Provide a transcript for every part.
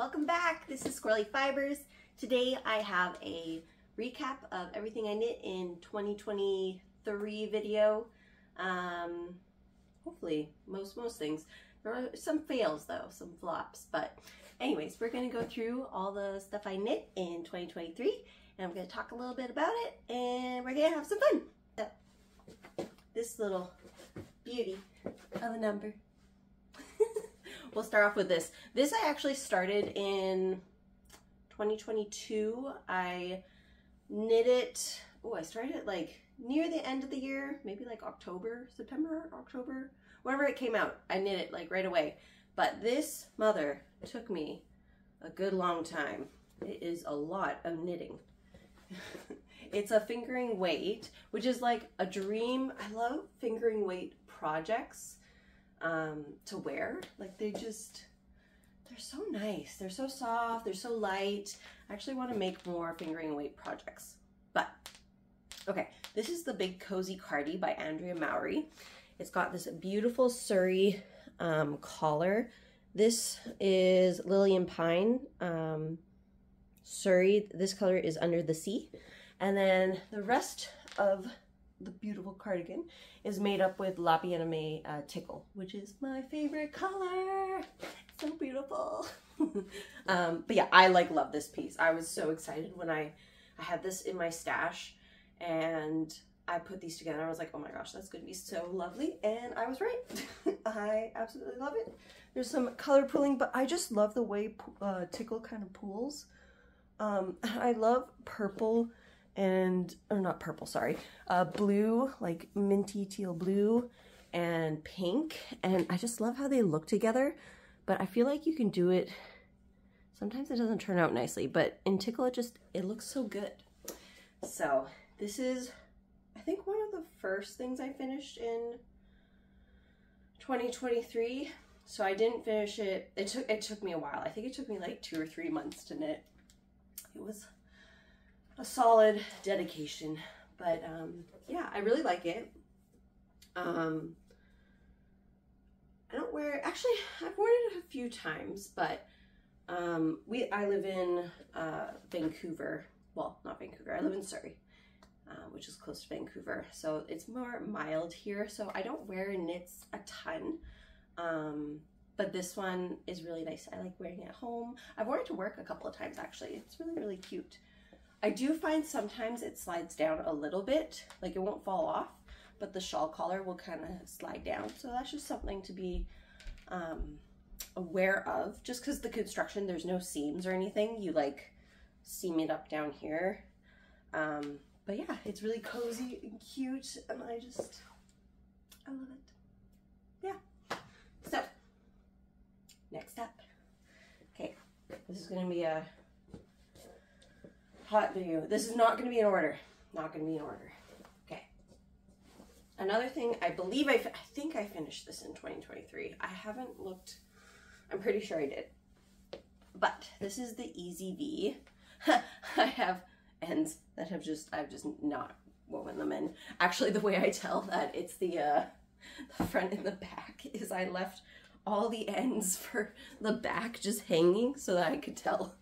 Welcome back. This is Squirrelly Fibres. Today I have a recap of everything I knit in 2023 video. Um, hopefully, most most things. There are some fails though, some flops. But anyways, we're going to go through all the stuff I knit in 2023 and I'm going to talk a little bit about it and we're going to have some fun. So, this little beauty of a number. We'll start off with this. This I actually started in 2022. I knit it, oh, I started it like near the end of the year, maybe like October, September, October, whenever it came out. I knit it like right away. But this mother took me a good long time. It is a lot of knitting. it's a fingering weight, which is like a dream. I love fingering weight projects um, to wear. Like they just, they're so nice. They're so soft. They're so light. I actually want to make more fingering weight projects. But, okay, this is the Big Cozy Cardi by Andrea Mowry. It's got this beautiful Surrey um, collar. This is Lily and Pine um, Surrey. This color is Under the Sea. And then the rest of the beautiful cardigan is made up with La Bien-Aimée uh, Tickle, which is my favorite color. So beautiful. um, but yeah, I like love this piece. I was so excited when I, I had this in my stash and I put these together. I was like, oh my gosh, that's going to be so lovely. And I was right. I absolutely love it. There's some color pooling, but I just love the way uh, Tickle kind of pools. Um, I love purple and, or not purple, sorry, uh, blue, like minty teal blue and pink. And I just love how they look together, but I feel like you can do it, sometimes it doesn't turn out nicely, but in Tickle it just, it looks so good. So this is, I think one of the first things I finished in 2023. So I didn't finish it. It took it took me a while. I think it took me like two or three months to knit. It was a solid dedication. But um, yeah, I really like it. Um, I don't wear, actually, I've worn it a few times, but um, we I live in uh, Vancouver. Well, not Vancouver. I live in Surrey, uh, which is close to Vancouver. So it's more mild here. So I don't wear knits a ton. Um, but this one is really nice. I like wearing it at home. I've worn it to work a couple of times actually. It's really, really cute. I do find sometimes it slides down a little bit, like it won't fall off, but the shawl collar will kind of slide down. So that's just something to be um, aware of. Just because the construction, there's no seams or anything, you like seam it up down here. Um, but yeah, it's really cozy and cute, and I just, I love it. Yeah. So, next up. Okay, this is to be a hot video. This is not going to be in order. Not going to be in order. Okay. Another thing, I believe I, I think I finished this in 2023. I haven't looked, I'm pretty sure I did. But this is the Easy V. I have ends that have just, I've just not woven them in. Actually, the way I tell that it's the, uh, the front and the back is I left all the ends for the back just hanging so that I could tell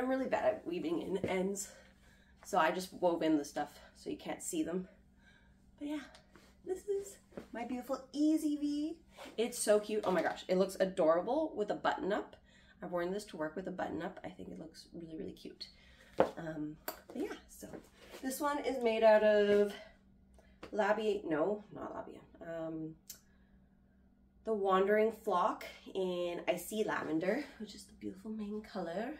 I'm really bad at weaving in ends. So I just wove in the stuff so you can't see them. But yeah, this is my beautiful Easy V. It's so cute. Oh my gosh, it looks adorable with a button up. I've worn this to work with a button up. I think it looks really, really cute. Um, but yeah, so this one is made out of Labia, no, not Labia. Um, the Wandering Flock in Icy Lavender, which is the beautiful main color.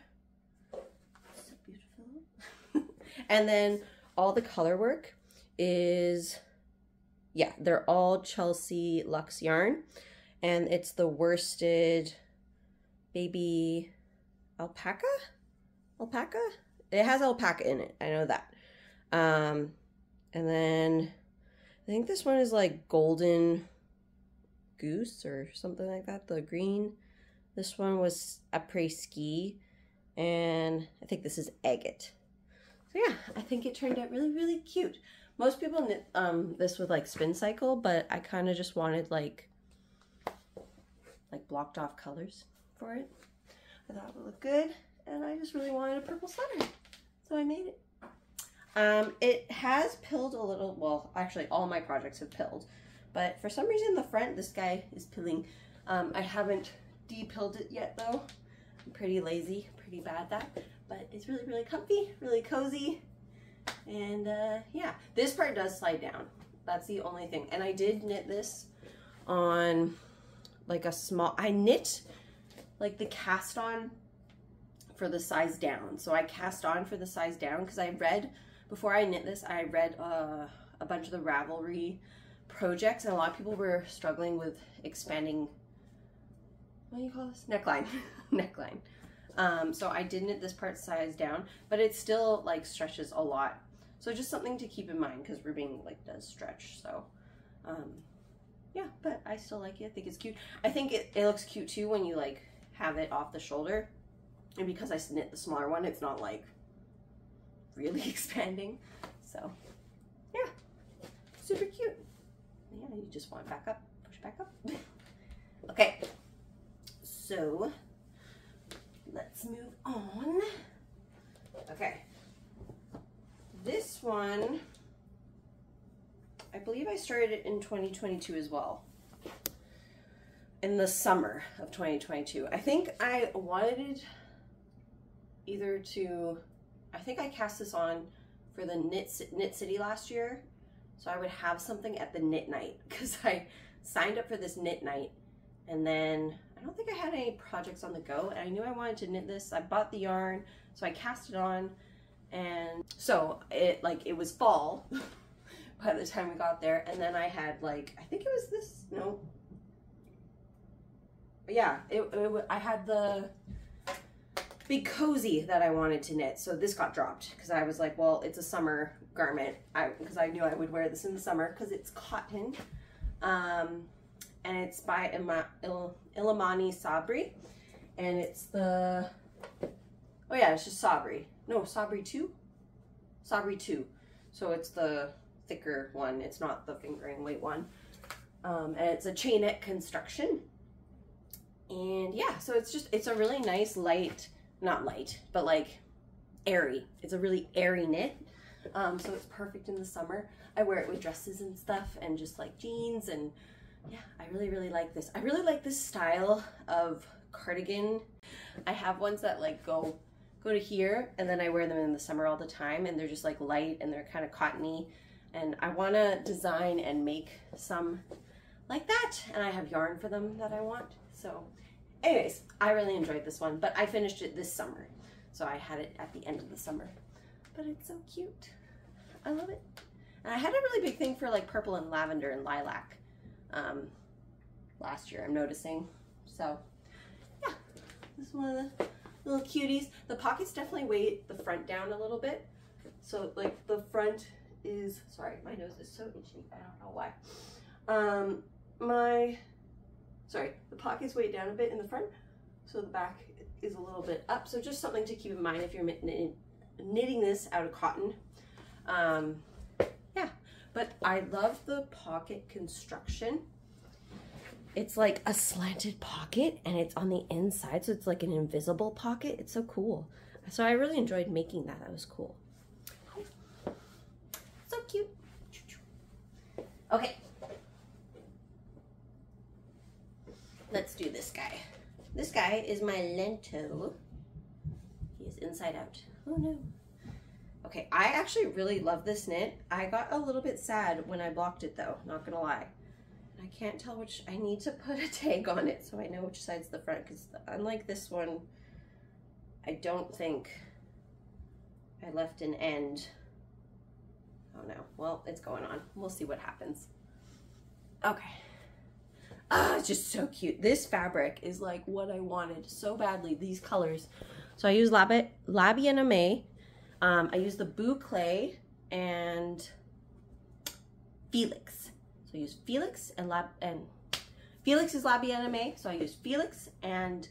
And then all the color work is, yeah, they're all Chelsea Luxe yarn. And it's the worsted baby alpaca? Alpaca? It has alpaca in it. I know that. Um, and then I think this one is like golden goose or something like that. The green. This one was après ski. And I think this is agate. So yeah, I think it turned out really, really cute. Most people knit um, this with like spin cycle, but I kind of just wanted like like blocked off colors for it. I thought it would look good and I just really wanted a purple sweater. So I made it. Um, it has pilled a little, well, actually all my projects have pilled, but for some reason the front, this guy is pilling. Um, I haven't de-pilled it yet though. I'm pretty lazy, pretty bad at that, but it's really, really comfy, really cozy. And uh, yeah, this part does slide down. That's the only thing. And I did knit this on like a small, I knit like the cast on for the size down. So I cast on for the size down because I read, before I knit this, I read uh, a bunch of the Ravelry projects and a lot of people were struggling with expanding, what do you call this? Neckline, neckline. Um, so I did knit this part size down, but it still like stretches a lot. So just something to keep in mind because ribbing like does stretch. So um, yeah, but I still like it. I think it's cute. I think it, it looks cute too when you like have it off the shoulder. And because I knit the smaller one, it's not like really expanding. So yeah, super cute. Yeah, you just want back up, push back up. okay, so let's move on. Okay, this one, I believe I started it in 2022 as well. In the summer of 2022. I think I wanted either to, I think I cast this on for the Knit, Knit City last year. So I would have something at the knit night because I signed up for this knit night and then I don't think I had any projects on the go and I knew I wanted to knit this. I bought the yarn, so I cast it on and so it like it was fall by the time we got there and then I had like I think it was this no. Yeah it, it I had the big cozy that I wanted to knit so this got dropped because I was like well it's a summer garment. I because I, I, knew I would wear this in the summer because it's cotton. Um, and it's by Il, Illimani Sabri and it's the oh yeah it's just Sabri no, Sabri 2? Sabri 2. So it's the thicker one. It's not the fingering weight one. Um, and it's a chainette construction. And yeah, so it's just, it's a really nice light, not light, but like airy. It's a really airy knit. Um, so it's perfect in the summer. I wear it with dresses and stuff and just like jeans and yeah, I really, really like this. I really like this style of cardigan. I have ones that like go go to here and then I wear them in the summer all the time and they're just like light and they're kind of cottony. And I want to design and make some like that and I have yarn for them that I want. So anyways I really enjoyed this one but I finished it this summer. So I had it at the end of the summer. But it's so cute. I love it. And I had a really big thing for like purple and lavender and lilac um, last year I'm noticing so yeah this is one of the little cuties. The pockets definitely weigh the front down a little bit. So like the front is, sorry, my nose is so itchy. I don't know why. Um, my, sorry, the pockets weigh down a bit in the front. So the back is a little bit up. So just something to keep in mind if you're knitting this out of cotton. Um, but I love the pocket construction. It's like a slanted pocket and it's on the inside so it's like an invisible pocket. It's so cool. So i really enjoyed making that. That was cool. So cute. Okay. Let's do this guy. This guy is my lento. He is inside out. Oh no okay i actually really love this knit i got a little bit sad when i blocked it though not gonna lie I can't tell which, I need to put a tag on it so I know which side's the front because unlike this one, I don't think I left an end. Oh no, well, it's going on. We'll see what happens. Okay. Ah, it's just so cute. This fabric is like what I wanted so badly, these colors. So I use Lab Labie Um, I use the Boucle and Felix. So I use Felix and Lab and Felix is La Bien Aimée, so I use Felix and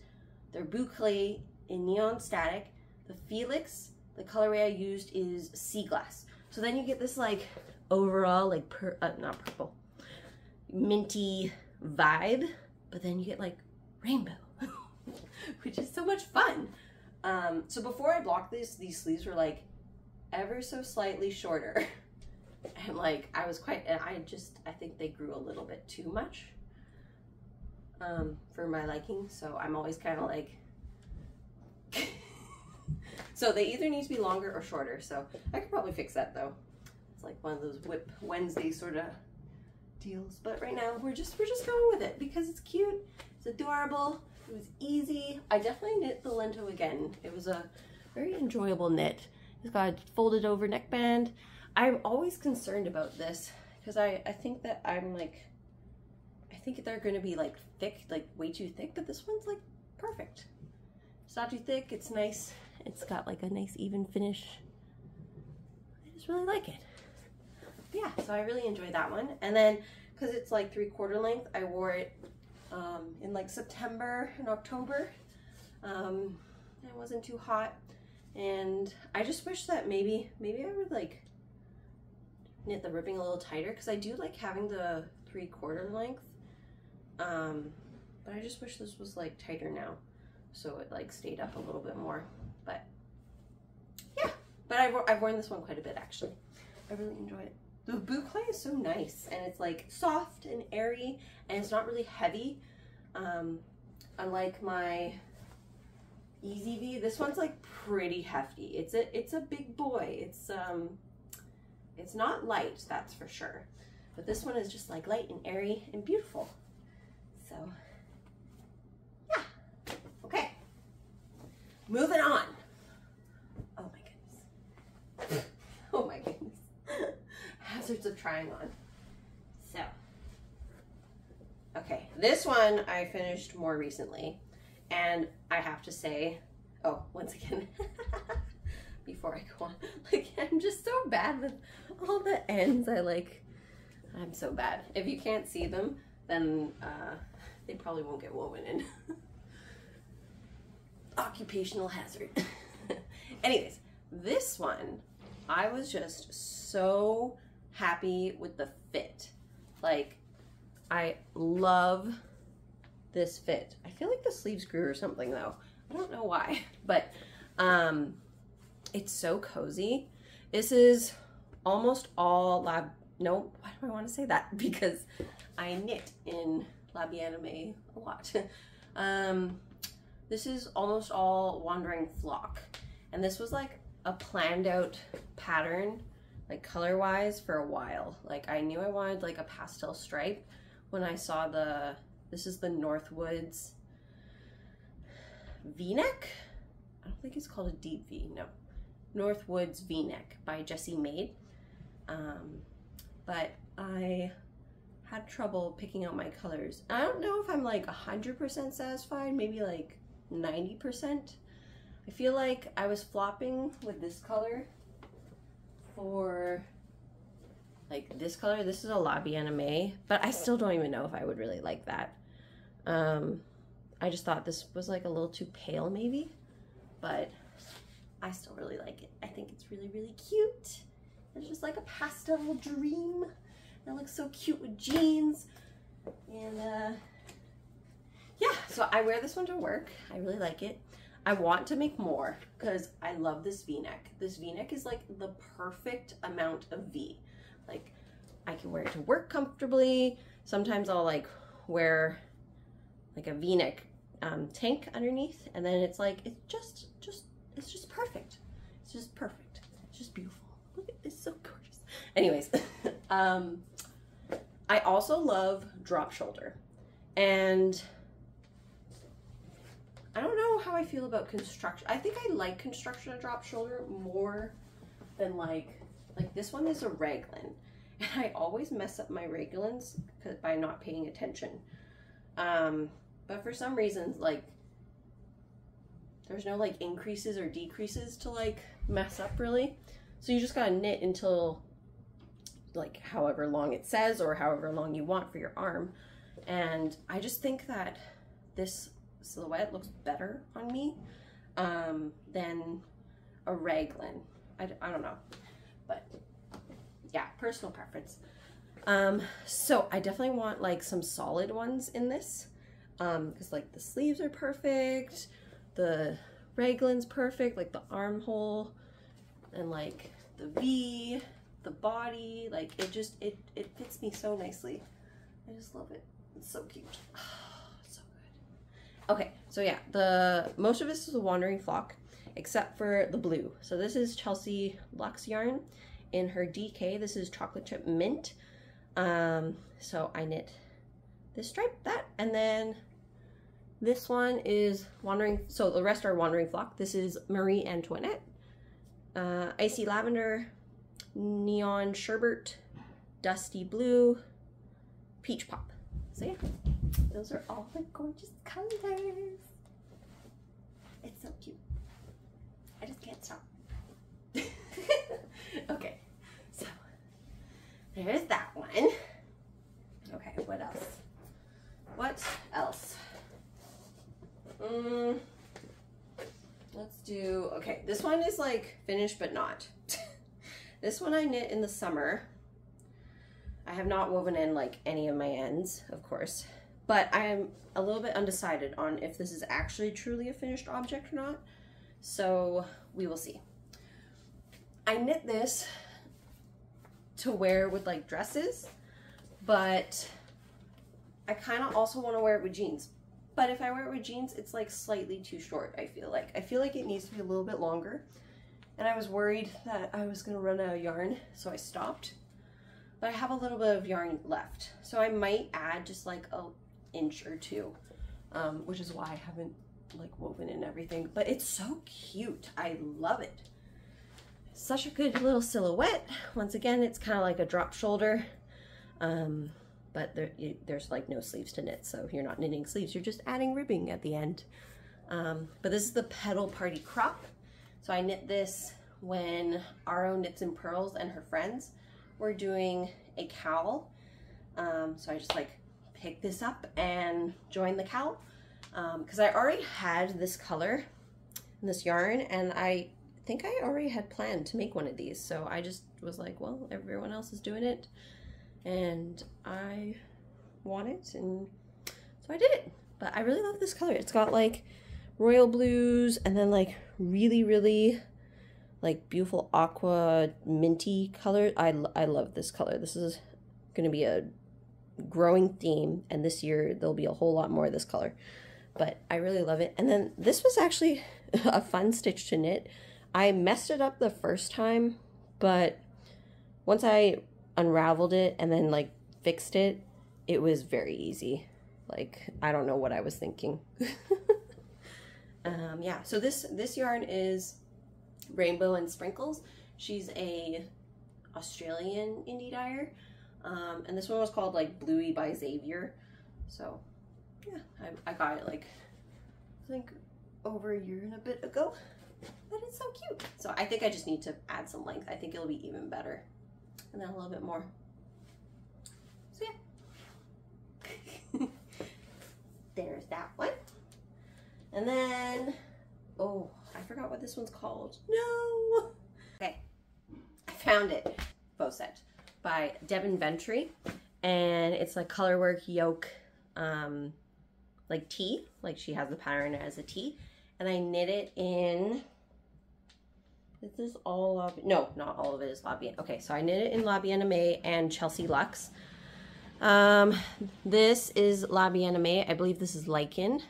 their Boucle in Neon Static. The Felix, the colorway I used is Sea Glass. So then you get this like overall like per, uh, not purple, minty vibe, but then you get like rainbow. which is so much fun. Um, so before I blocked these, these sleeves were like ever so slightly shorter. And like, I was quite, I just, I think they grew a little bit too much um, for my liking. So I'm always kind of like, so they either need to be longer or shorter. So I could probably fix that though. It's like one of those whip Wednesday sort of deals. But right now we're just, we're just going with it because it's cute. It's adorable. It was easy. I definitely knit the Lento again. It was a very enjoyable knit. It's got a folded over neckband. I'm always concerned about this because I, I think that I'm like, I think they're going to be like thick, like way too thick, but this one's like perfect. It's not too thick. It's nice. It's got like a nice even finish. I just really like it. Yeah, so I really enjoyed that one. And then because it's like three quarter length, I wore it um, in like September and October. Um, it wasn't too hot. And I just wish that maybe, maybe I would like knit the ribbing a little tighter because I do like having the three quarter length. Um, but I just wish this was like tighter now. So it like stayed up a little bit more, but yeah, but I've, I've worn this one quite a bit actually. I really enjoy it. The boucle is so nice and it's like soft and airy and it's not really heavy. Um, unlike my Easy V, this one's like pretty hefty. It's a it's a big boy. It's um it's not light, that's for sure. But this one is just like light and airy and beautiful. So yeah. Okay. Moving on. Oh my goodness. oh my goodness hazards of trying on. So, okay, this one I finished more recently, and I have to say, oh, once again, before I go on, like I'm just so bad with all the ends. I like, I'm so bad. If you can't see them, then uh, they probably won't get woven in. Occupational hazard. Anyways, this one, I was just so happy with the fit. Like, I love this fit. I feel like the sleeves grew or something though. I don't know why, but um, it's so cozy. This is almost all lab, no, why do I want to say that? Because I knit in La Bien Aimée a lot. um, this is almost all Wandering Flock. And this was like a planned out pattern like color wise for a while. Like I knew I wanted like a pastel stripe when I saw the, this is the Northwoods V-neck. I don't think it's called a deep V, no. Northwoods V-neck by Jesse Maed. Um, but I had trouble picking out my colors. I don't know if I'm like 100% satisfied, maybe like 90%. I feel like I was flopping with this color for like this color. This is a lobby La Bien Aimée, but I still don't even know if I would really like that. Um, I just thought this was like a little too pale maybe, but I still really like it. I think it's really, really cute. It's just like a pastel dream. It looks so cute with jeans. And uh, yeah, so I wear this one to work. I really like it. I want to make more because I love this v-neck. This v-neck is like the perfect amount of V. Like I can wear it to work comfortably. Sometimes I'll like wear like a v-neck um, tank underneath and then it's like, it's just, just, it's just perfect. It's just perfect. It's just beautiful. Look at this, so gorgeous. Anyways, um, I also love drop shoulder and how I feel about construction. I think I like construction drop shoulder more than like, like this one is a raglan. And I always mess up my raglans by not paying attention. Um, but for some reasons, like, there's no like increases or decreases to like mess up really. So you just gotta knit until like however long it says or however long you want for your arm. And I just think that this silhouette looks better on me um, than a raglan. I, I don't know, but yeah, personal preference. Um, so I definitely want like some solid ones in this um, because like the sleeves are perfect. the raglan's perfect, like the armhole and like the V, the body, like it just, it, it fits me so nicely. I just love it. It's so cute. Okay, so yeah, the most of this is a wandering flock except for the blue. So this is Chelsea Luxe yarn in her DK. This is chocolate chip mint. Um, so I knit this stripe, that, and then this one is Wandering, so the rest are Wandering Flock. This is Marie Antoinette, uh, Icy Lavender, Neon Sherbet, Dusty Blue, Peach Pop. So yeah, those are all the gorgeous colors. It's so cute. I just can't stop. okay, so there's that one. Okay, what else? What else? Mm, let's do, okay, this one is like finished but not. this one I knit in the summer. I have not woven in like any of my ends, of course, but I am a little bit undecided on if this is actually truly a finished object or not. So we will see. I knit this to wear with like dresses, but I kind of also want to wear it with jeans. But if I wear it with jeans, it's like slightly too short, I feel like. I feel like it needs to be a little bit longer. And I was worried that I was going to run out of yarn, so I stopped. But I have a little bit of yarn left. So I might add just like a inch or two, um, which is why I haven't like woven in everything. But it's so cute. I love it. Such a good little silhouette. Once again, it's kind of like a drop shoulder. Um, but there, you, there's like no sleeves to knit, so you're not knitting sleeves, you're just adding ribbing at the end. Um, but this is the Petal Party Crop. So I knit this when Aro Knits and Pearls and her friends were doing a KAL. Um, so I just like picked this up and join the KAL because um, I already had this color and this yarn and I think I already had planned to make one of these. So I just was like, well, everyone else is doing it and I want it and so I did it. But I really love this color. It's got like royal blues and then like really, really like beautiful aqua minty color. I, I love this color. This is to be a growing theme and this year there'll be a whole lot more of this color. But I really love it. And then this was actually a fun stitch to knit. I messed it up the first time, but once I unraveled it and then like fixed it, it was very easy. Like, I don't know what I was thinking. um, yeah, so this, this yarn is Rainbow and Sprinkles. She's a Australian indie dyer. Um, and this one was called like Bluey by Xavier. So yeah, I, I got it like, I think over a year and a bit ago. But it's so cute. So I think I just need to add some length. I think it'll be even better and then a little bit more. So yeah. There's that one. And then, oh, I forgot what this one's called. No. Okay, I found it. Fosette by Devin Ventre. And it's like colorwork yoke, um, like T, like she has the pattern as a T. And I knit it in this is all Lab no, not all of it is Labian. Okay, so I knit it in Bien Aimée and Chelsea Luxe. Um, this is Bien Aimée. I believe this is Lichen.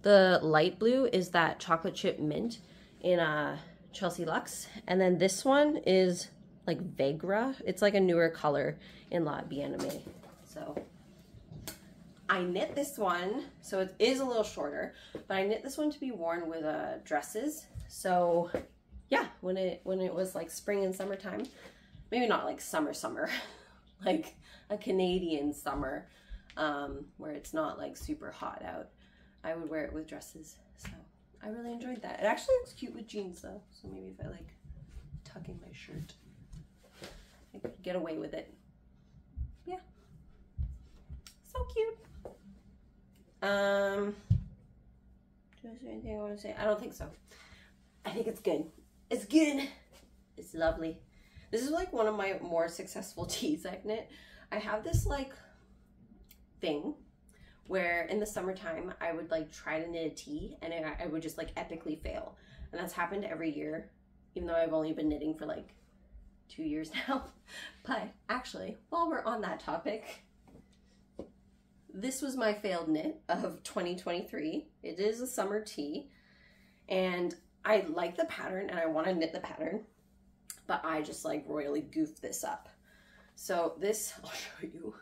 The light blue is that chocolate chip mint in uh, Chelsea Luxe. And then this one is like Vegra. It's like a newer color in La Bien Aimée. So I knit this one, so it is a little shorter, but I knit this one to be worn with uh, dresses. So yeah, when it when it was like spring and summertime, maybe not like summer summer, like a Canadian summer, um, where it's not like super hot out, I would wear it with dresses. So I really enjoyed that. It actually looks cute with jeans though, so maybe if I like tucking my shirt, I could get away with it. Yeah, so cute. Um, do I say anything I want to say? I don't think so. I think it's good. It's good. It's lovely. This is like one of my more successful teas I've knit. I have this like thing where in the summertime I would like try to knit a tee and I, I would just like epically fail. And that's happened every year, even though I've only been knitting for like two years now. But actually, while we're on that topic, this was my failed knit of 2023. It is a summer tee and I like the pattern and I want to knit the pattern, but I just like royally goofed this up. So this, I'll show you,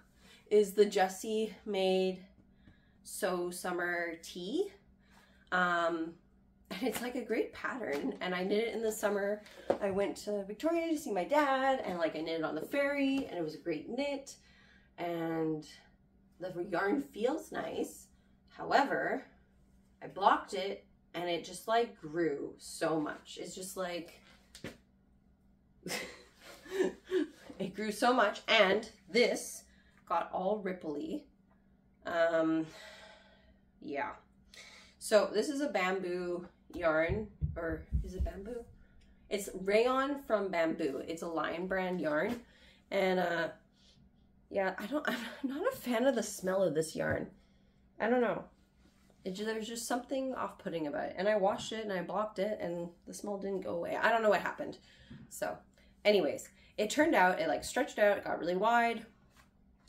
is the Jesse Maed So Summer Tee. Um, and it's like a great pattern and I knit it in the summer. I went to Victoria to see my dad and like I knit it on the ferry and it was a great knit and the yarn feels nice. However, I blocked it and it just like grew so much. It's just like it grew so much and this got all ripply. Um yeah. So this is a bamboo yarn or is it bamboo? It's rayon from bamboo. It's a Lion brand yarn and uh yeah, I don't I'm not a fan of the smell of this yarn. I don't know. It, there's just something off-putting about it. And I washed it and I blocked it and the smell didn't go away. I don't know what happened. So anyways, it turned out, it like stretched out, it got really wide.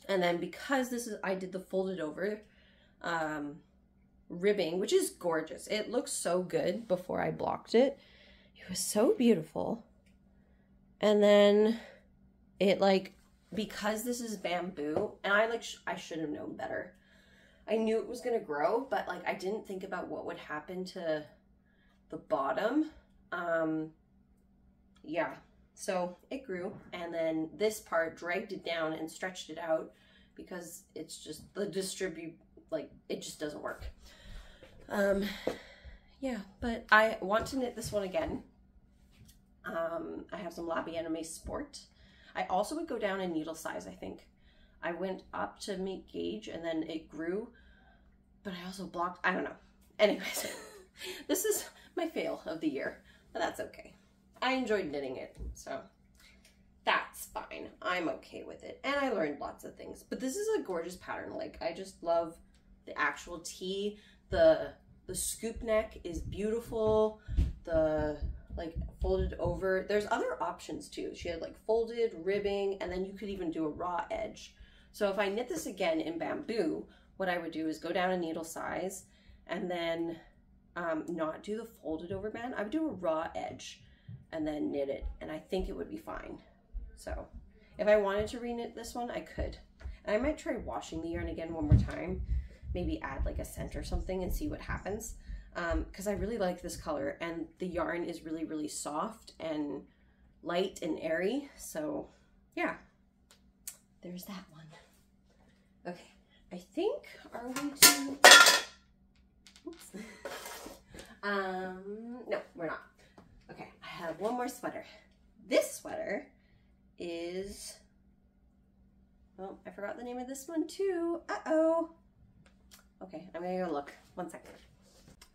And then because this is, I did the folded over um, ribbing, which is gorgeous. It looks so good before I blocked it. It was so beautiful. And then it like, because this is bamboo, and I like, sh I should have known better I knew it was going to grow, but like I didn't think about what would happen to the bottom. Um, yeah, so it grew and then this part dragged it down and stretched it out because it's just the distribute, like it just doesn't work. Um, yeah, but I want to knit this one again. Um, I have some La Bien Aimée Sport. I also would go down in needle size, I think. I went up to meet gauge and then it grew, but I also blocked, I don't know. Anyways, this is my fail of the year, but that's okay. I enjoyed knitting it, so that's fine. I'm okay with it. And I learned lots of things, but this is a gorgeous pattern. Like I just love the actual tee. The, the scoop neck is beautiful. The like folded over. There's other options too. She had like folded, ribbing, and then you could even do a raw edge. So if I knit this again in bamboo, what I would do is go down a needle size and then um, not do the folded over band. I would do a raw edge and then knit it and I think it would be fine. So if I wanted to reknit this one, I could. And I might try washing the yarn again one more time, maybe add like a scent or something and see what happens. Because um, I really like this color and the yarn is really, really soft and light and airy. So yeah, there's that one. Okay, I think, are we to, oops. um, no, we're not. Okay, I have one more sweater. This sweater is, oh, I forgot the name of this one too. Uh-oh. Okay, I'm gonna go look. One second.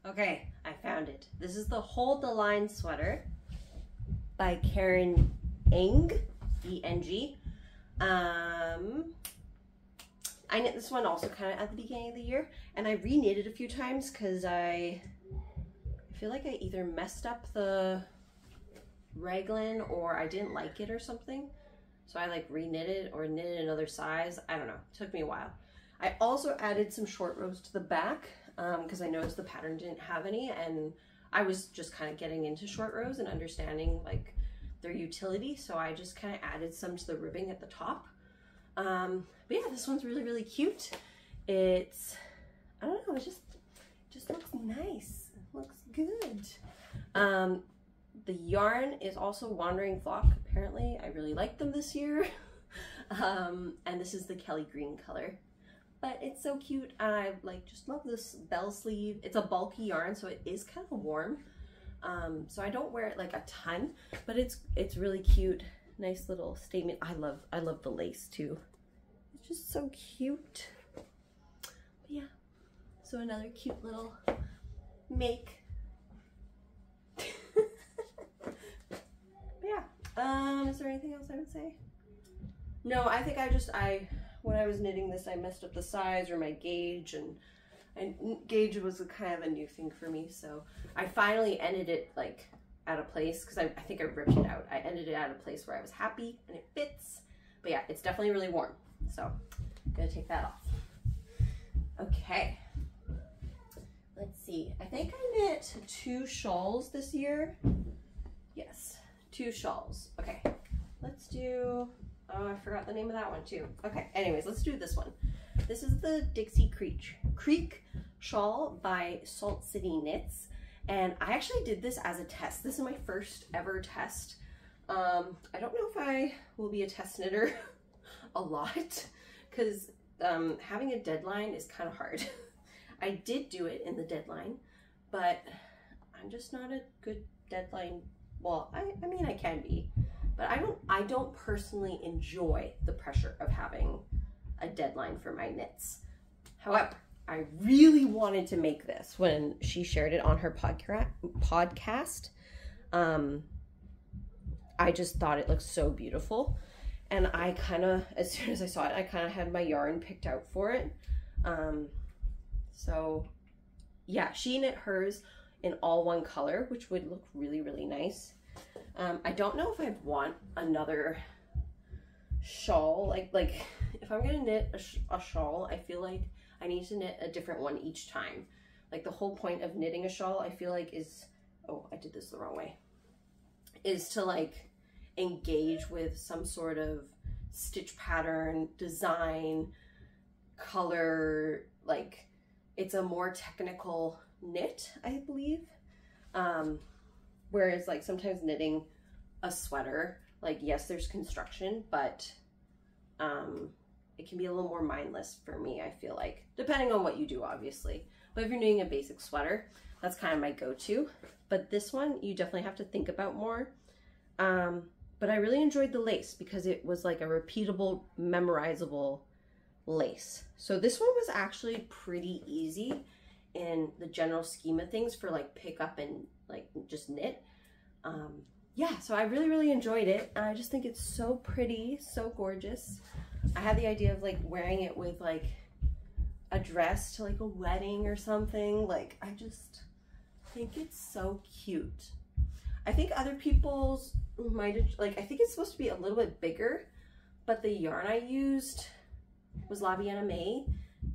Okay, I found it. This is the Hold the Line sweater by Kara Eng, E-N-G. Um, I knit this one also kind of at the beginning of the year, and I re-knit it a few times because I, feel like I either messed up the raglan or I didn't like it or something. So I like re-knit it or knit it another size. I don't know. It took me a while. I also added some short rows to the back because um, I noticed the pattern didn't have any and I was just kind of getting into short rows and understanding like their utility. So I just kind of added some to the ribbing at the top. Um, but yeah, this one's really, really cute. It's, I don't know, it just, just looks nice. It looks good. Um, the yarn is also Wandering Flock, apparently. I really like them this year. um, and this is the Kelly Green color. But it's so cute. I like just love this bell sleeve. It's a bulky yarn, so it is kind of warm. Um, so I don't wear it like a ton, but it's it's really cute. Nice little statement. I love I love the lace too It's just so cute. But yeah, so another cute little make. yeah, um, is there anything else I would say? No, I think I just, I when I was knitting this, I messed up the size or my gauge and and gauge was a kind of a new thing for me. So I finally ended it like at a place because I, I think I ripped it out. I ended it at a place where I was happy and it fits. But yeah, it's definitely really warm. So I'm gonna take that off. Okay. Let's see. I think I knit two shawls this year. Yes, two shawls. Okay. Let's do, oh, I forgot the name of that one too. Okay, anyways, let's do this one. This is the Dixie Creek, Creek shawl by Salt City Knits. And I actually did this as a test. This is my first ever test. Um, I don't know if I will be a test knitter a lot because um, having a deadline is kind of hard. I did do it in the deadline, but I'm just not a good deadline. Well, I, I mean, I can be, but I don't, I don't personally enjoy the pressure of having a deadline for my knits. However, I really wanted to make this when she shared it on her podca- podcast. Um, I just thought it looked so beautiful. And I kind of, as soon as I saw it, I kind of had my yarn picked out for it. Um, so yeah, she knit hers in all one color, which would look really, really nice. Um, I don't know if I'd want another shawl. Like, like if I'm gonna knit a, sh a shawl, I feel like I need to knit a different one each time. Like the whole point of knitting a shawl, I feel like is, oh, I did this the wrong way, is to like engage with some sort of stitch pattern, design, color, like it's a more technical knit, I believe. Um, whereas like sometimes knitting a sweater, like yes, there's construction, but um, it can be a little more mindless for me, I feel like, depending on what you do, obviously. But if you're doing a basic sweater, that's kind of my go-to. But this one, you definitely have to think about more. Um, but I really enjoyed the lace because it was like a repeatable, memorizable lace. So this one was actually pretty easy in the general scheme of things for like pick up and like just knit. Um, yeah, so I really, really enjoyed it. I just think it's so pretty, so gorgeous. I had the idea of like wearing it with like a dress to like a wedding or something. Like I just think it's so cute. I think other people's might have like I think it's supposed to be a little bit bigger, but the yarn I used was La Bien Aimée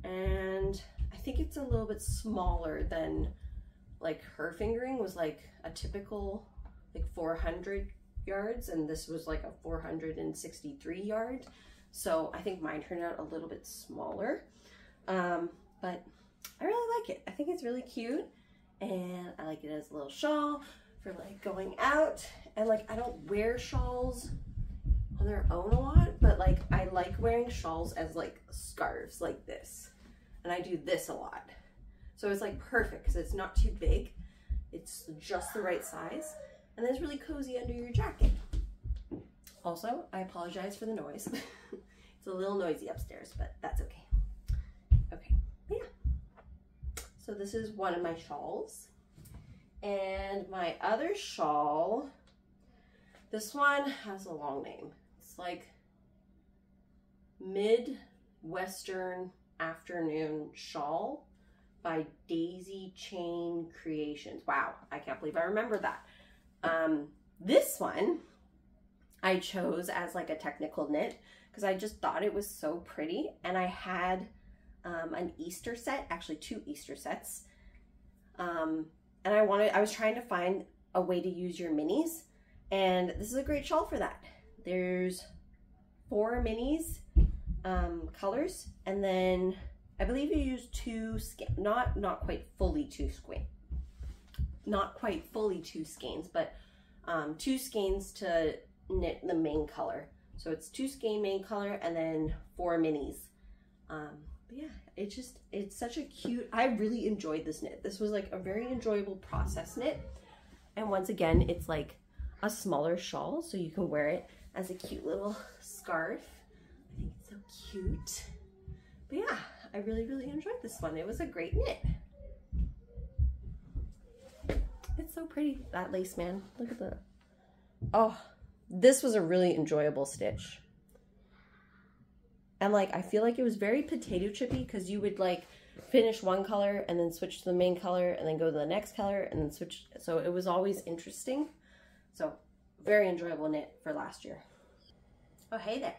and I think it's a little bit smaller than like her fingering was like a typical like 400 yards and this was like a 463 yard so I think mine turned out a little bit smaller, um, but I really like it. I think it's really cute and I like it as a little shawl for like going out. And like, I don't wear shawls on their own a lot, but like I like wearing shawls as like scarves like this. And I do this a lot. So it's like perfect because it's not too big. It's just the right size. And then it's really cozy under your jacket. Also, I apologize for the noise. it's a little noisy upstairs, but that's okay. Okay, yeah. So this is one of my shawls. And my other shawl, this one has a long name. It's like Mid-Western Afternoon Shawl by Daisy Chain Creations. Wow, I can't believe I remember that. Um, this one I chose as like a technical knit because I just thought it was so pretty. And I had um, an Easter set, actually two Easter sets. Um, and I wanted, I was trying to find a way to use your minis. And this is a great shawl for that. There's four minis um, colors. And then I believe you use two, not, not quite fully two skein, not quite fully two skeins, but um, two skeins to knit the main color. So it's two skein main color and then four minis. Um, but yeah, it's just, it's such a cute, I really enjoyed this knit. This was like a very enjoyable process knit. And once again, it's like a smaller shawl so you can wear it as a cute little scarf. I think it's so cute. But yeah, I really, really enjoyed this one. It was a great knit. It's so pretty, that lace, man. Look at the, oh, this was a really enjoyable stitch. And like I feel like it was very potato chippy because you would like finish one color and then switch to the main color and then go to the next color and then switch. So it was always interesting. So very enjoyable knit for last year. Oh, hey there.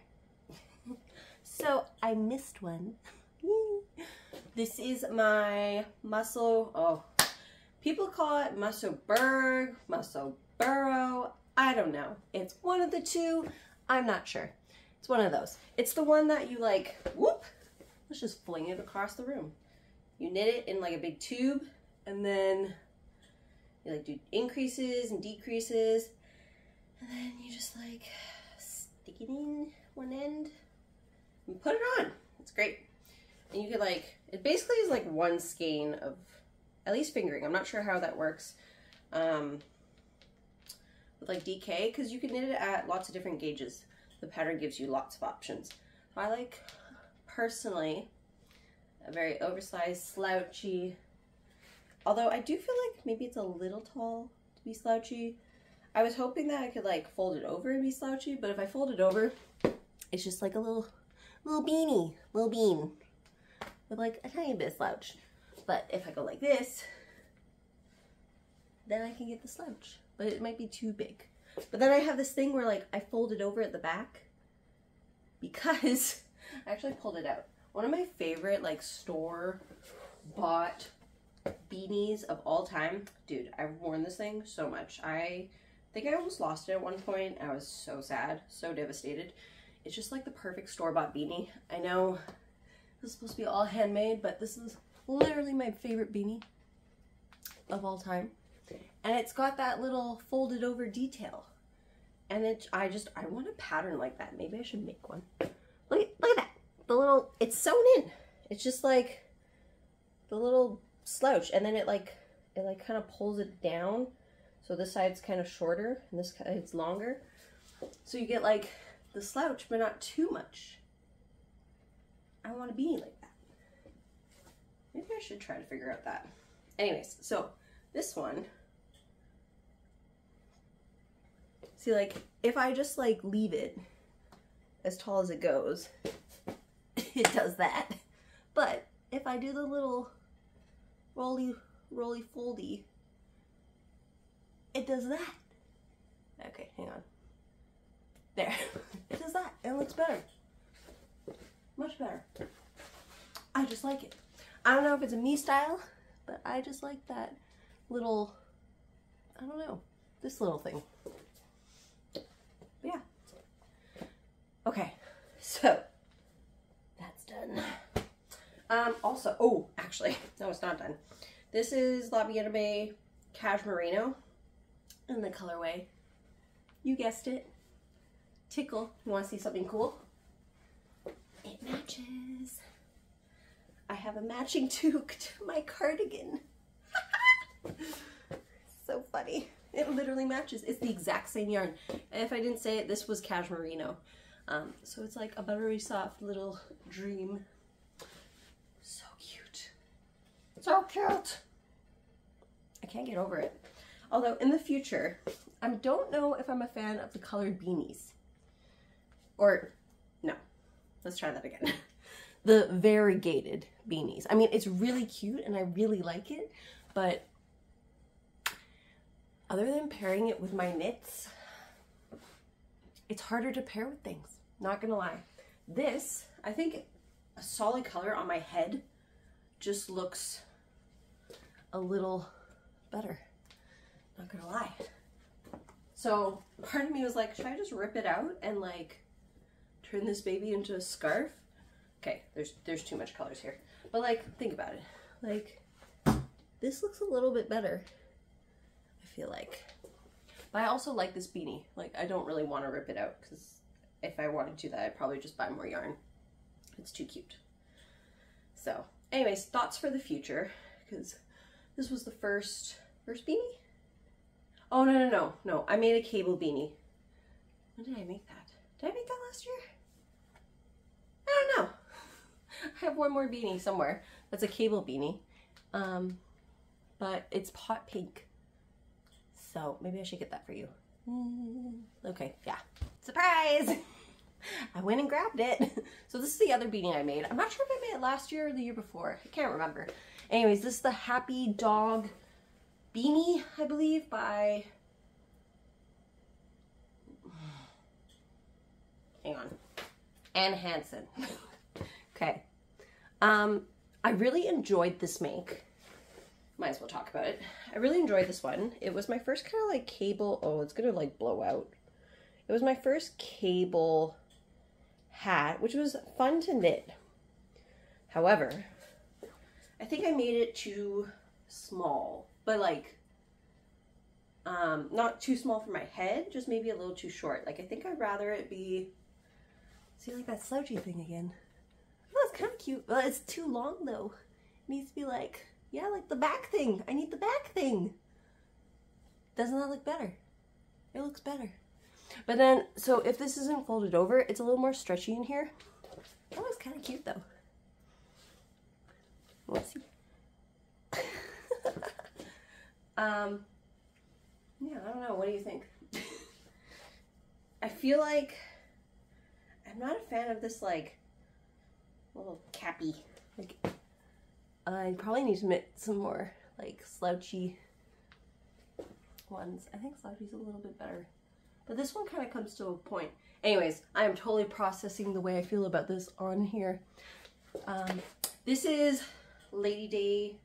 so I missed one. this is my muscle. Oh, people call it Muscle Berg, Muscle Burrow. I don't know. It's one of the two. I'm not sure. It's one of those. It's the one that you like, whoop, let's just fling it across the room. You knit it in like a big tube and then you like do increases and decreases and then you just like stick it in one end and put it on. It's great. And you could like, it basically is like one skein of at least fingering. I'm not sure how that works. Um, with like DK because you can knit it at lots of different gauges. The pattern gives you lots of options. I like personally a very oversized slouchy although I do feel like maybe it's a little tall to be slouchy I was hoping that I could like fold it over and be slouchy but if I fold it over it's just like a little little beanie little bean with like a tiny bit of slouch but if I go like this then I can get the slouch but it might be too big. But then I have this thing where like I fold it over at the back because I actually pulled it out. One of my favorite like store bought beanies of all time. Dude, I've worn this thing so much. I think I almost lost it at one point. I was so sad, so devastated. It's just like the perfect store-bought beanie. I know this is supposed to be all handmade, but this is literally my favorite beanie of all time and it's got that little folded over detail. And it, I just, I want a pattern like that. Maybe I should make one. Look, look at that. The little, it's sewn in. It's just like the little slouch. And then it like, it like kind of pulls it down. So this side's kind of shorter and this side's longer. So you get like the slouch, but not too much. I want a beanie like that. Maybe I should try to figure out that. Anyways, so this one See, like, if I just, like, leave it as tall as it goes, it does that. But if I do the little roly, roly foldy, it does that. Okay, hang on. There. it does that. It looks better. Much better. I just like it. I don't know if it's a me style, but I just like that little, I don't know, this little thing yeah. Okay, so that's done. Um, also, oh, actually, no, it's not done. This is La Bay Cashmerino in the colorway. You guessed it. Tickle. You want to see something cool? It matches. I have a matching toque to my cardigan. so funny. It literally matches. It's the exact same yarn. If I didn't say it, this was Cashmerino. Um, so it's like a buttery soft little dream. So cute. So cute. I can't get over it. Although in the future, I don't know if I'm a fan of the colored beanies. Or. Let's try that again. the variegated beanies. I mean, it's really cute and I really like it, but other than pairing it with my knits, it's harder to pair with things. Not gonna lie. This, I think a solid color on my head just looks a little better. Not gonna lie. So part of me was like, should I just rip it out and like turn this baby into a scarf? Okay, there's there's too much colors here. But like, think about it. Like, this looks a little bit better I feel like. But I also like this beanie. Like, I don't really want to rip it out because if I wanted to that, I'd probably just buy more yarn. It's too cute. So, anyways, thoughts for the future because this was the first, first beanie? Oh, no, no, no, no. I made a cable beanie. When did I make that? Did I make that last year? I have one more beanie somewhere. That's a cable beanie. Um, but it's pot pink. So maybe I should get that for you. Mm, okay, yeah. Surprise! I went and grabbed it. So this is the other beanie I made. I'm not sure if I made it last year or the year before. I can't remember. Anyways, this is the Happy Dog Beanie, I believe, by... Hang on. Anne Hanson. okay. Um, I really enjoyed this make. Might as well talk about it. I really enjoyed this one. It was my first kind of like cable. Oh, it's gonna like blow out. It was my first cable hat, which was fun to knit. However, I think I made it too small, but like, um, not too small for my head, just maybe a little too short. Like, I think I'd rather it be, see like that slouchy thing again. Oh, it's kind of cute. Well, it's too long though. It needs to be like, yeah, like the back thing. I need the back thing. Doesn't that look better? It looks better. But then, so if this isn't folded over, it's a little more stretchy in here. That was kind of cute though. Let's see. um, yeah, I don't know. What do you think? I feel like I'm not a fan of this like little cappy. Like, I probably need to knit some more like slouchy ones. I think slouchy's a little bit better. But this one kind of comes to a point. Anyways, I am totally processing the way I feel about this on here. Um, this is Lady Day,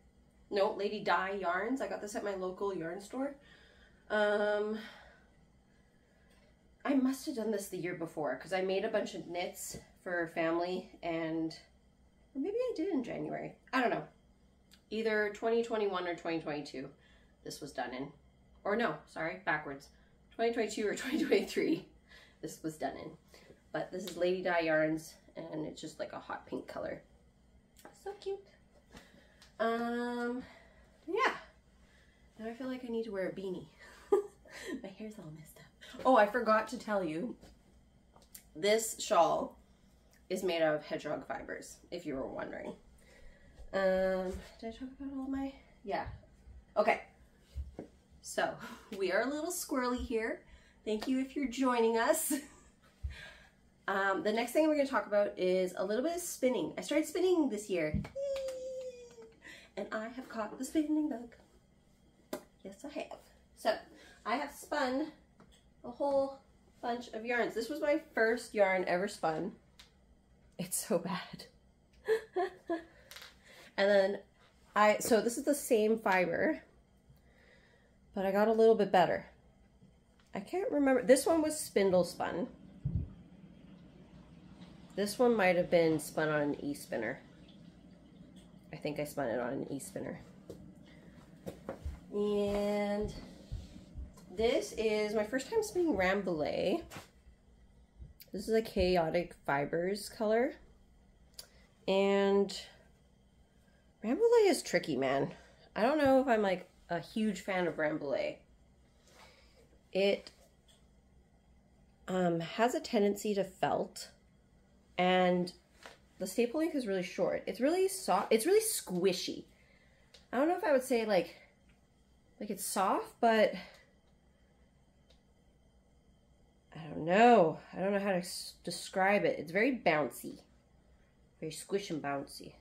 no, Lady Dye yarns. I got this at my local yarn store. Um, I must have done this the year before because I made a bunch of knits for family and maybe I did in January. I don't know. Either 2021 or 2022 this was done in. Or no, sorry, backwards. 2022 or 2023 this was done in. But this is Lady Dye Yarns and it's just like a hot pink color. So cute. Um, yeah. Now I feel like I need to wear a beanie. My hair's all messed up. Oh, I forgot to tell you. This shawl is made out of Hedgehog Fibres, if you were wondering. Um, did I talk about all my? Yeah. Okay. So we are a little squirrely here. Thank you if you're joining us. Um, the next thing we're going to talk about is a little bit of spinning. I started spinning this year. And I have caught the spinning bug. Yes, I have. So, I have spun a whole bunch of yarns. This was my first yarn ever spun. It's so bad. and then I, so this is the same fiber, but I got a little bit better. I can't remember. This one was spindle spun. This one might have been spun on an e-spinner. I think I spun it on an e-spinner. And this is my first time spinning Rambouillet. This is a Chaotic Fibres color. And Rambouillet is tricky, man. I don't know if I'm like a huge fan of Rambouillet. It um, has a tendency to felt and the staple length is really short. It's really soft. It's really squishy. I don't know if I would say like, like it's soft, but I don't know. I don't know how to describe it. It's very bouncy, very squish and bouncy.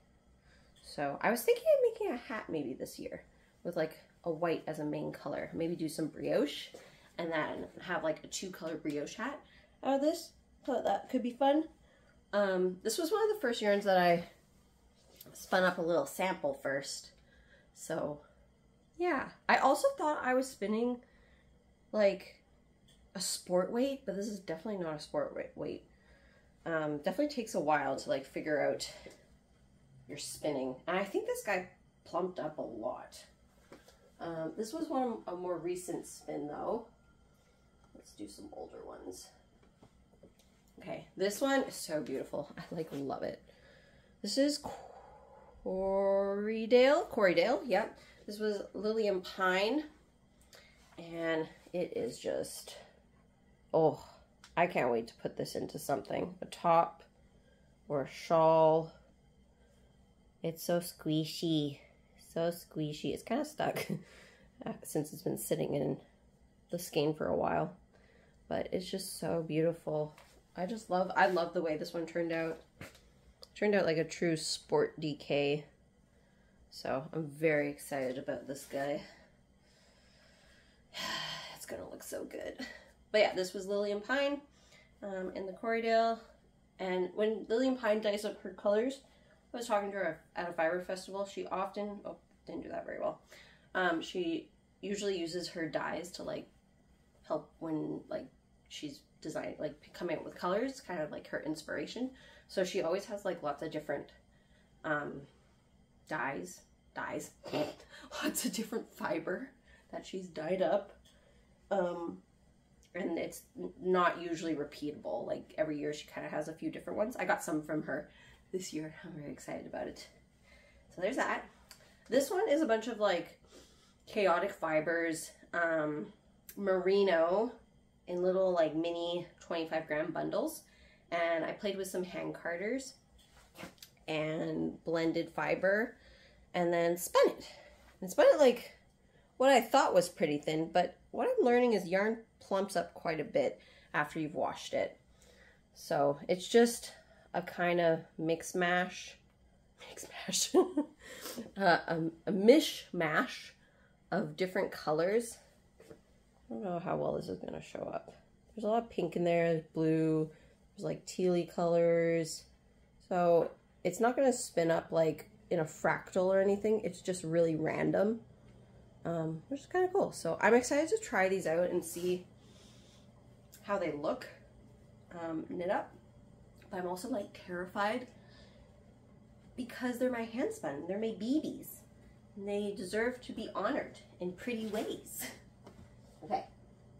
So I was thinking of making a hat maybe this year with like a white as a main color. Maybe do some brioche and then have like a two color brioche hat out of this. Thought that could be fun. Um, this was one of the first yarns that I spun up a little sample first. So yeah, I also thought I was spinning like a sport weight, but this is definitely not a sport weight. Um, definitely takes a while to like figure out your spinning. And I think this guy plumped up a lot. Um, this was one a more recent spin though. Let's do some older ones. Okay, this one is so beautiful. I like love it. This is Corriedale, Corriedale, yep. This was Lily and Pine, and it is just, oh, I can't wait to put this into something. A top or a shawl. It's so squishy, so squishy. It's kind of stuck uh, since it's been sitting in the skein for a while, but it's just so beautiful. I just love, I love the way this one turned out. Turned out like a true sport DK. So I'm very excited about this guy. It's gonna look so good. But yeah, this was Lily and Pine um, in the Corriedale. And when Lily and Pine dyes up her colors, I was talking to her at a fiber festival. She often, oh, didn't do that very well. Um, she usually uses her dyes to like help when like she's designing, like coming up with colors, kind of like her inspiration. So she always has like lots of different um, dyes, dyes, lots of different fiber that she's dyed up. Um, and it's not usually repeatable. Like every year she kind of has a few different ones. I got some from her this year. I'm very excited about it. So there's that. This one is a bunch of like Chaotic Fibres, um, merino in little like mini 25 gram bundles. And I played with some hand carders and blended fiber and then spun it. And spun it like what I thought was pretty thin, but what I'm learning is yarn plumps up quite a bit after you've washed it. So it's just a kind of mix mash, mix mash, uh, a, a mishmash of different colors. I don't know how well this is going to show up. There's a lot of pink in there, blue, there's like tealy colors. So it's not going to spin up like in a fractal or anything. It's just really random, um, which is kind of cool. So I'm excited to try these out and see how they look um, knit up. But I'm also like terrified because they're my handspun. They're my babies. And they deserve to be honored in pretty ways. Okay,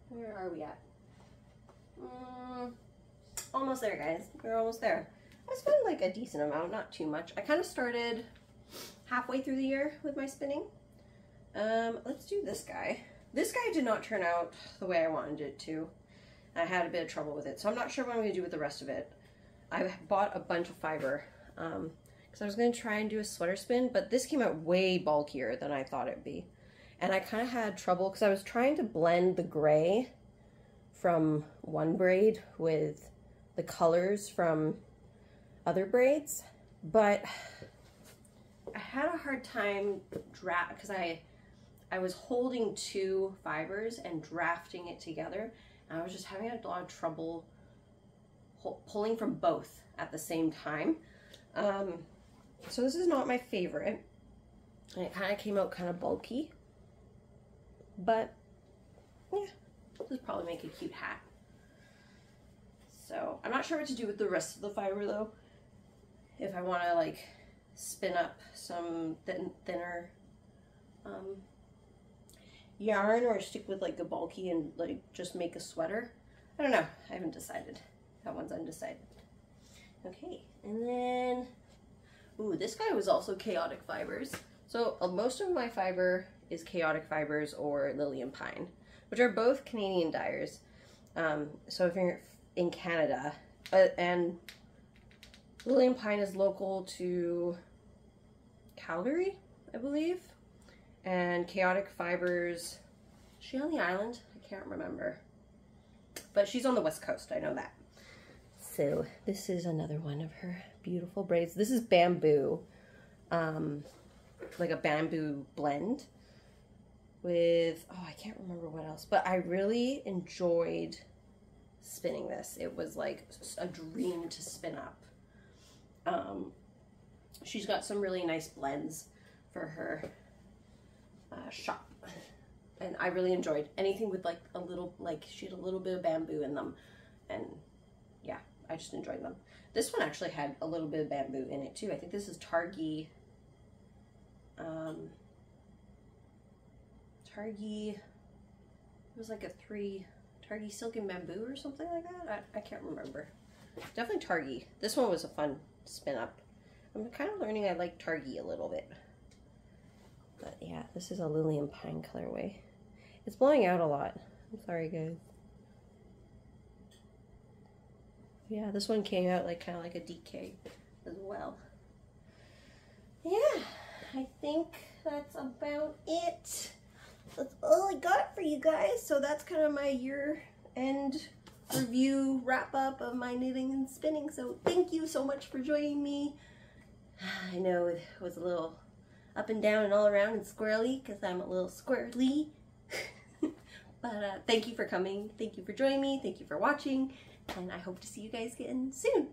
where are we at? Mm, almost there, guys. We're almost there. I spent like a decent amount, not too much. I kind of started halfway through the year with my spinning. Um, let's do this guy. This guy did not turn out the way I wanted it to. I had a bit of trouble with it, so I'm not sure what I'm going to do with the rest of it. I bought a bunch of fiber because um, I was going to try and do a sweater spin, but this came out way bulkier than I thought it'd be. And I kind of had trouble because I was trying to blend the gray from one braid with the colors from other braids, but I had a hard time draft because I I was holding two fibers and drafting it together And I was just having a lot of trouble pulling from both at the same time. Um, so this is not my favorite. And it kind of came out kind of bulky. But, yeah, this would probably make a cute hat. So, I'm not sure what to do with the rest of the fiber though. If I want to like spin up some thin, thinner um, yarn or stick with like a bulky and like just make a sweater. I don't know. I haven't decided. That one's undecided. Okay, and then, ooh, this guy was also Chaotic Fibres. So uh, most of my fiber is Chaotic Fibres or Lily and Pine, which are both Canadian dyers. Um, so if you're in Canada, uh, and Lily and Pine is local to Calgary, I believe and Chaotic Fibres. She on the island? I can't remember. But she's on the west coast, I know that. So this is another one of her beautiful braids. This is bamboo, um, like a bamboo blend with, oh, I can't remember what else, but I really enjoyed spinning this. It was like a dream to spin up. Um, she's got some really nice blends for her uh, shop. And I really enjoyed anything with like a little, like she had a little bit of bamboo in them. And yeah, I just enjoyed them. This one actually had a little bit of bamboo in it too. I think this is Targhee, Um, Targhee, it was like a three, Targhee Silk and Bamboo or something like that. I, I can't remember. Definitely Targhee. This one was a fun spin up. I'm kind of learning I like Targhee a little bit. But yeah, this is a Lily and Pine colorway. It's blowing out a lot. I'm sorry, guys. Yeah, this one came out like kind of like a DK as well. Yeah, I think that's about it. That's all I got for you guys. So that's kind of my year end review wrap up of my knitting and spinning. So thank you so much for joining me. I know it was a little up and down and all around and squirrely because I'm a little squirrely. but uh, thank you for coming. Thank you for joining me. Thank you for watching. And I hope to see you guys again soon.